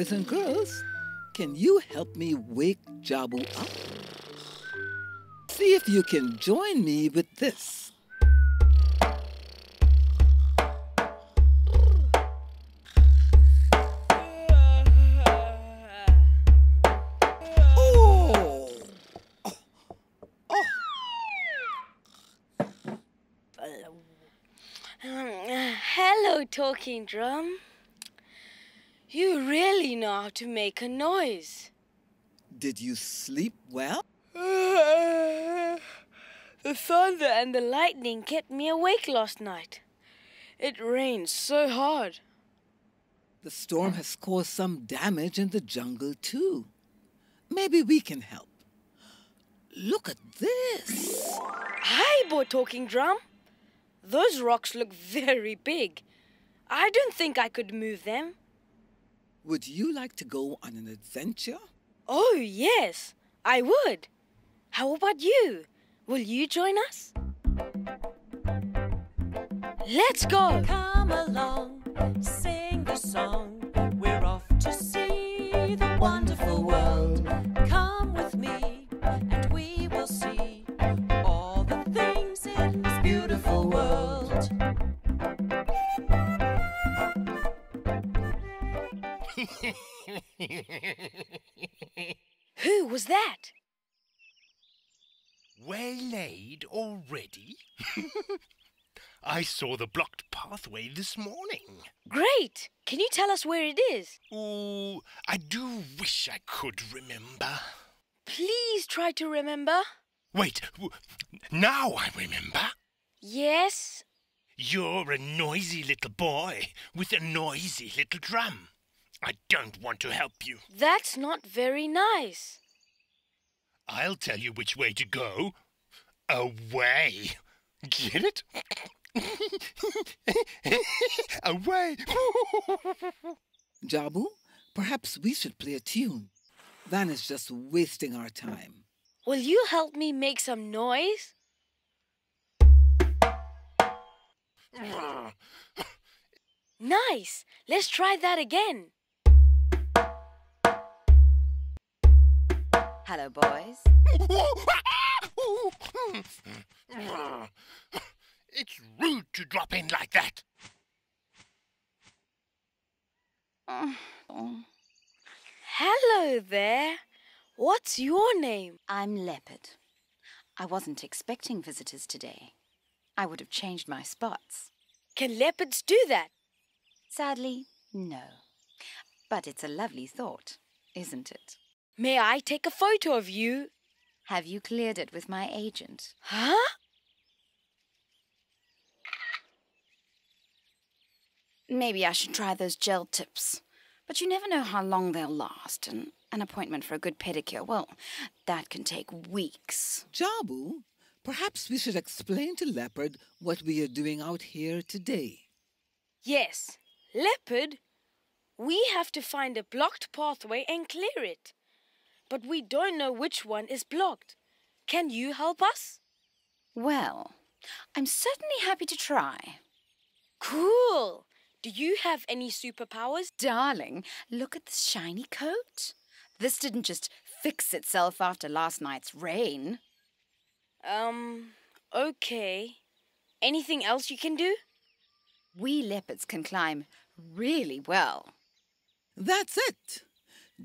Boys and girls, can you help me wake Jabu up? See if you can join me with this. Oh! oh. oh. Hello, talking drum. You really know how to make a noise. Did you sleep well? the thunder and the lightning kept me awake last night. It rained so hard. The storm has caused some damage in the jungle, too. Maybe we can help. Look at this. Hi, boy talking drum. Those rocks look very big. I don't think I could move them. Would you like to go on an adventure? Oh, yes, I would. How about you? Will you join us? Let's go! Come along, Who was that? Waylaid already? I saw the blocked pathway this morning. Great! Can you tell us where it is? Oh, I do wish I could remember. Please try to remember. Wait, now I remember. Yes? You're a noisy little boy with a noisy little drum. I don't want to help you. That's not very nice. I'll tell you which way to go. Away. Get it? Away. Jabu, perhaps we should play a tune. Van is just wasting our time. Will you help me make some noise? Nice! Let's try that again. Hello, boys. it's rude to drop in like that. Hello there. What's your name? I'm Leopard. I wasn't expecting visitors today. I would have changed my spots. Can leopards do that? Sadly, no. But it's a lovely thought, isn't it? May I take a photo of you? Have you cleared it with my agent? Huh? Maybe I should try those gel tips. But you never know how long they'll last, and an appointment for a good pedicure, well, that can take weeks. Jabu, perhaps we should explain to Leopard what we are doing out here today. Yes. Leopard, we have to find a blocked pathway and clear it. But we don't know which one is blocked. Can you help us? Well, I'm certainly happy to try. Cool. Do you have any superpowers? Darling, look at this shiny coat. This didn't just fix itself after last night's rain. Um, okay. Anything else you can do? We leopards can climb really well. That's it.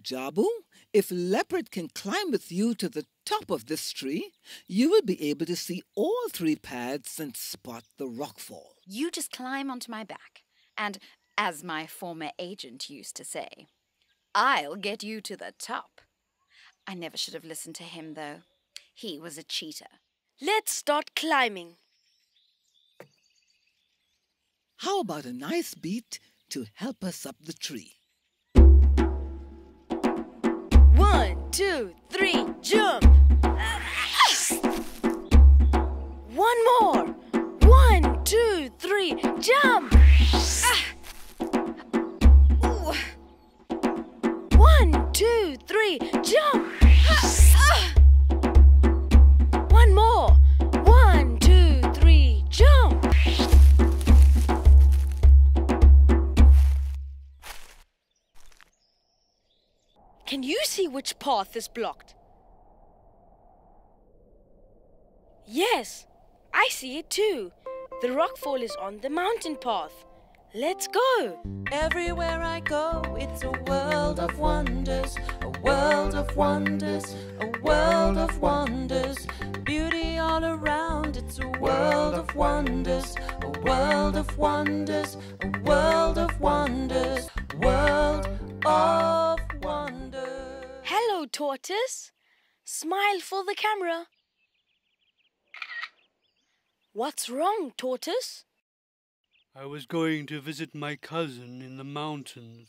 Jabu, if Leopard can climb with you to the top of this tree, you will be able to see all three paths and spot the rockfall. You just climb onto my back. And, as my former agent used to say, I'll get you to the top. I never should have listened to him, though. He was a cheater. Let's start climbing. How about a nice beat to help us up the tree? Two, three, jump! One more! One, two, three, jump! Which path is blocked? Yes, I see it too. The rockfall is on the mountain path. Let's go. Everywhere I go, it's a world of wonders, a world of wonders, a world of wonders. Beauty all around, it's a world of wonders, a world of wonders, a world of wonders, world of Hello, tortoise. Smile for the camera. What's wrong, tortoise? I was going to visit my cousin in the mountains,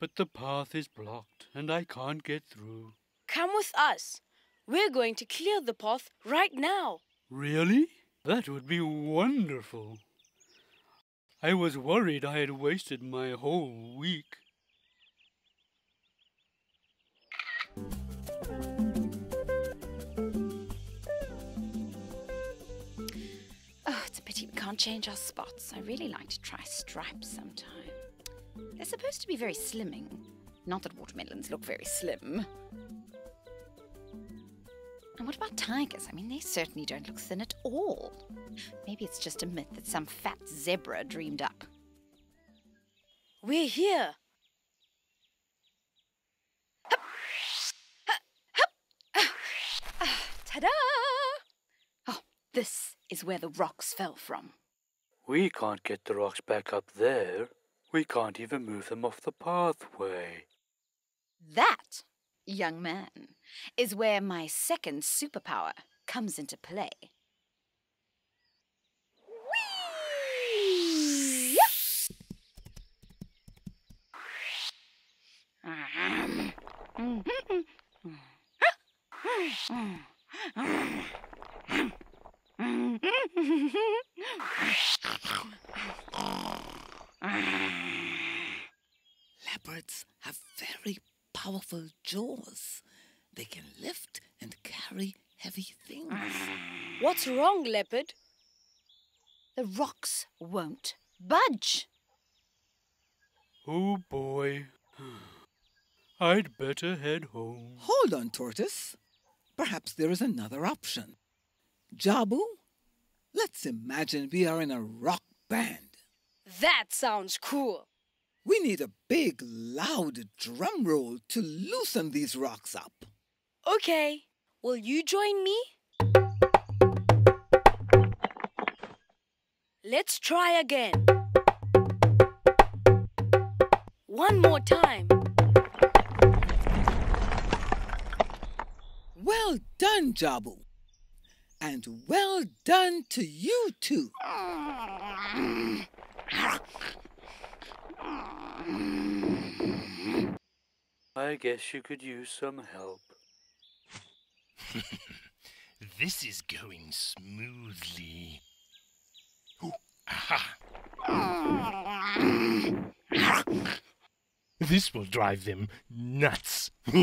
but the path is blocked and I can't get through. Come with us. We're going to clear the path right now. Really? That would be wonderful. I was worried I had wasted my whole week. Can't change our spots. I really like to try stripes sometime. They're supposed to be very slimming. Not that watermelons look very slim. And what about tigers? I mean, they certainly don't look thin at all. Maybe it's just a myth that some fat zebra dreamed up. We're here. Ah, ta-da! Oh, this is where the rocks fell from. We can't get the rocks back up there. We can't even move them off the pathway. That, young man, is where my second superpower comes into play. Whee! Leopards have very powerful jaws. They can lift and carry heavy things. What's wrong, leopard? The rocks won't budge. Oh boy. I'd better head home. Hold on, Tortoise. Perhaps there is another option. Jabu, let's imagine we are in a rock band. That sounds cool. We need a big, loud drum roll to loosen these rocks up. Okay, will you join me? Let's try again. One more time. Well done, Jabu. And well done to you too. I guess you could use some help. This is going smoothly. This will drive them nuts.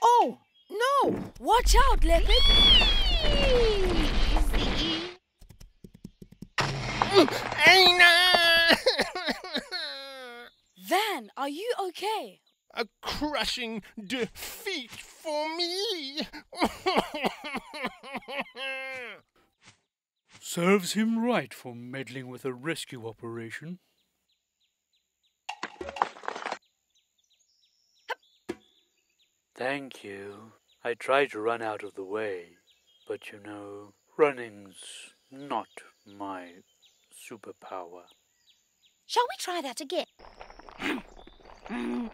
Oh, no! Watch out, leopard. Van, are you okay? A crushing defeat for me. Serves him right for meddling with a rescue operation. Thank you. I tried to run out of the way, but you know, running's not my superpower. Shall we try that again? Phew.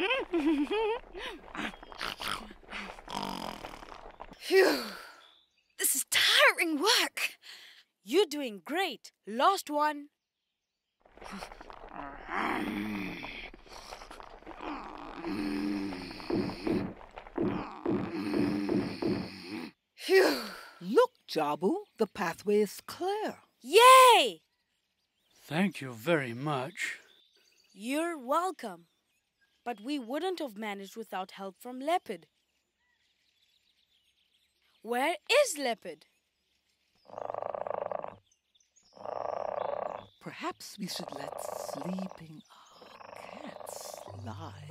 This is tiring work. You're doing great. Last one. Phew. Look, Jabu, the pathway is clear. Yay! Thank you very much. You're welcome. But we wouldn't have managed without help from Leopard. Where is Leopard? Perhaps we should let sleeping cat lie.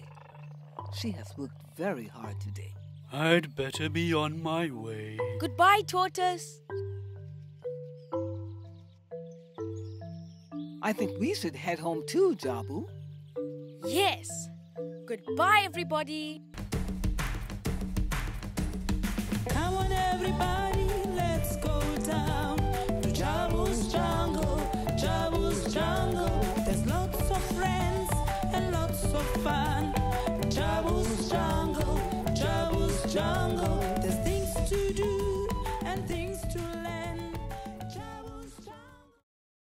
She has worked very hard today. I'd better be on my way. Goodbye, tortoise. I think we should head home too, Jabu. Yes. Goodbye, everybody.